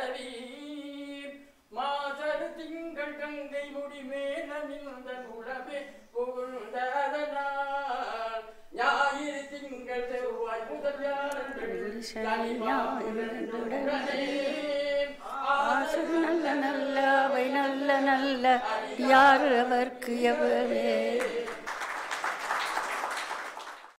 கழவி மாசரு திங்கள் கங்கை முடி மேலமிழ்ந்த உழவு புகுந்ததனால் ஞாயிறு திங்கள் செவ்வாய் முதல் நல்ல நல்ல அவை நல்ல நல்ல யார் அவர்க்கு எவரே?